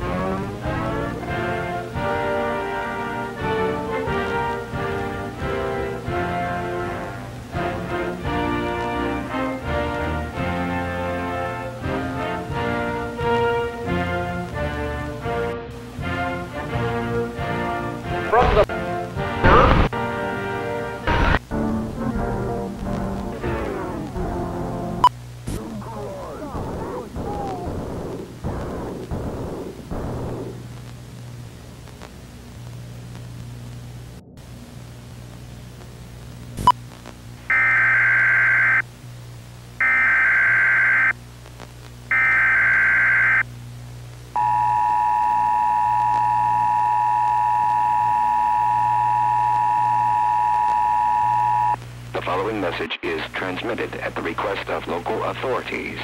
Bye. Message is transmitted at the request of local authorities.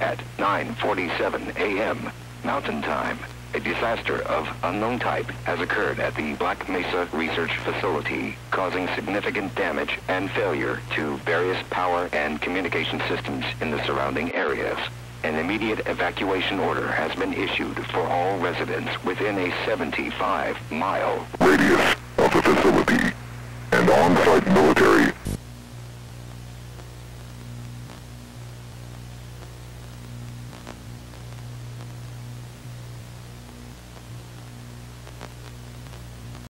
At 9.47 a.m. Mountain Time, a disaster of unknown type has occurred at the Black Mesa Research Facility, causing significant damage and failure to various power and communication systems in the surrounding areas. An immediate evacuation order has been issued for all residents within a 75-mile radius